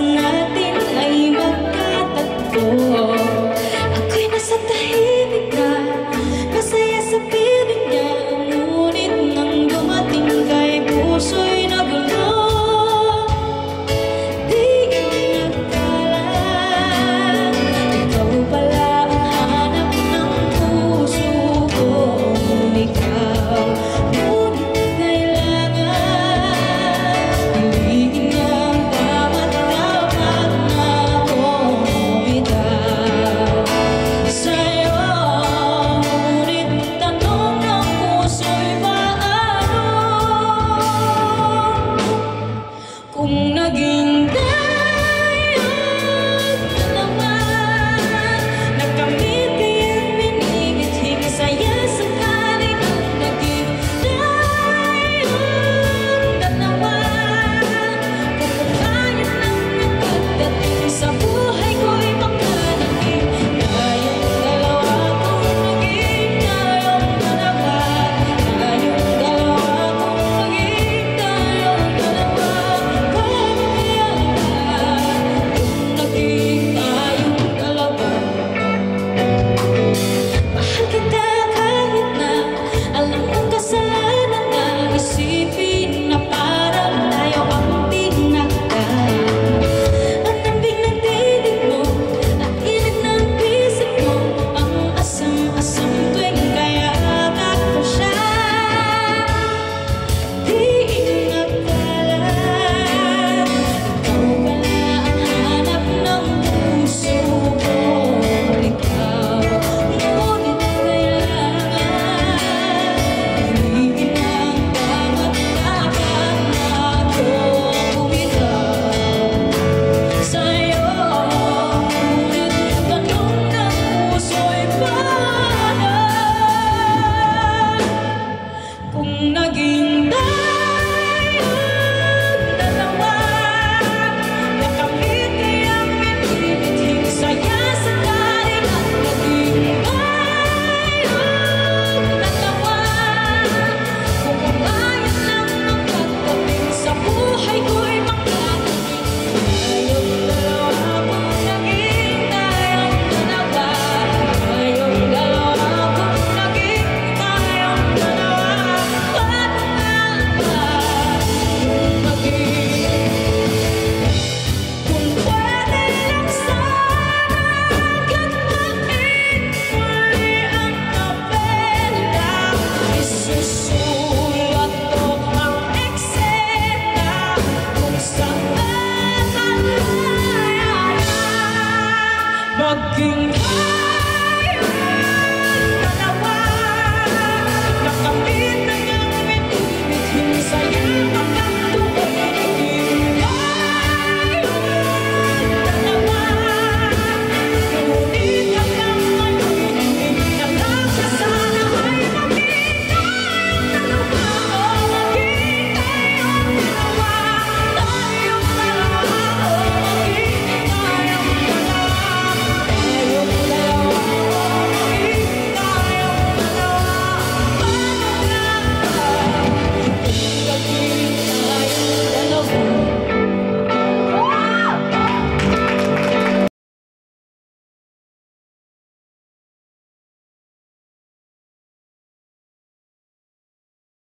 nothing.